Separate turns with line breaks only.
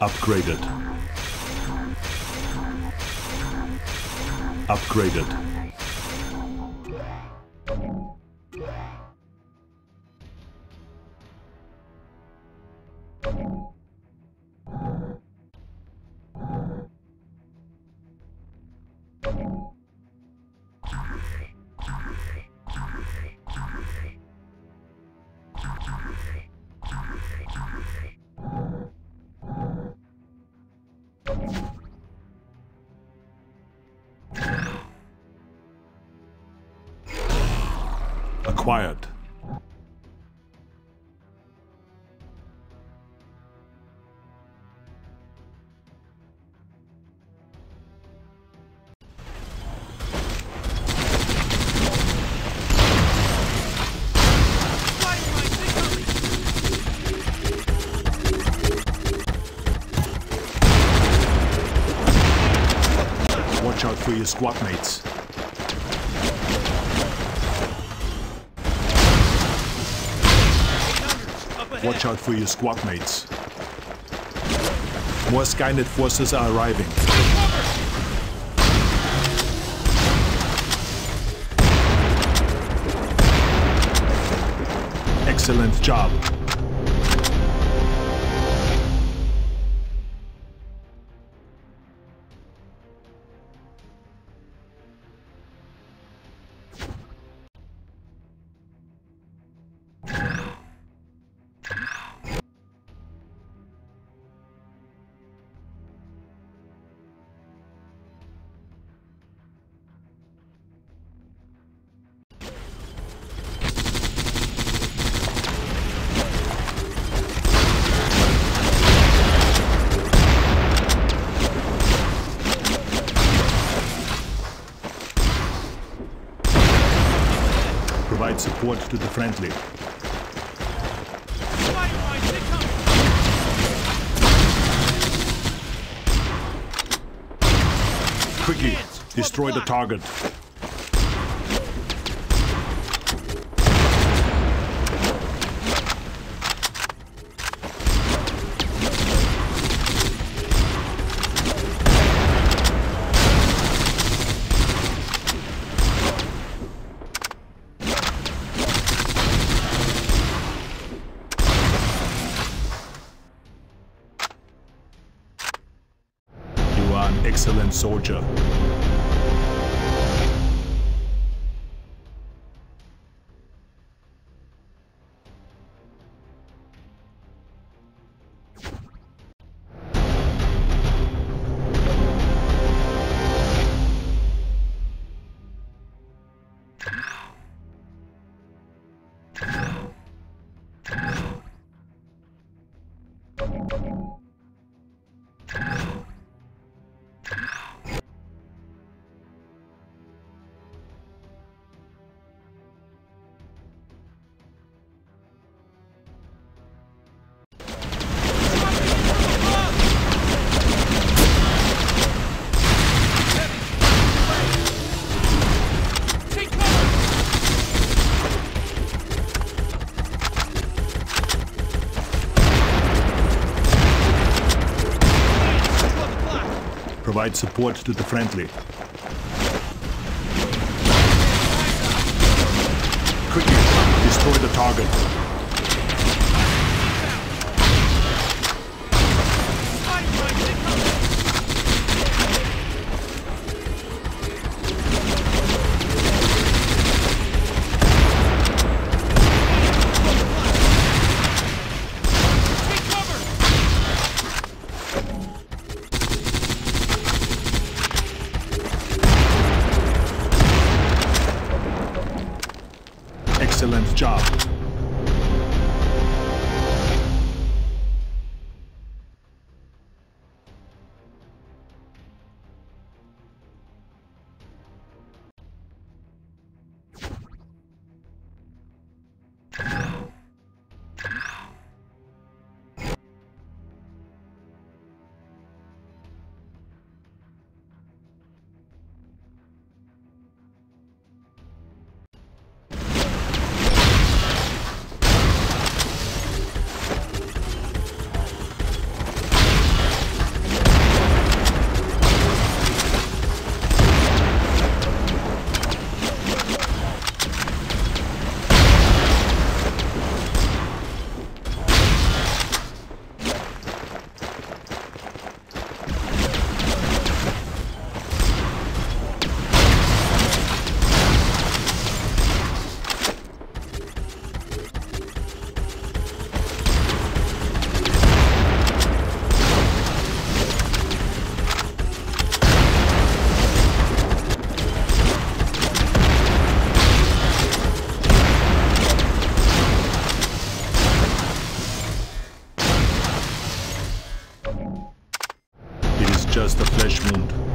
Upgraded. Upgraded. Acquired. Watch out for your squad mates. Watch out for your squad mates. More Skynet forces are arriving. Excellent job. Provide to the friendly. Quickly, destroy the target. An excellent soldier. Provide support to the friendly. Quickly, destroy the target. Excellent job. Just a flesh wound.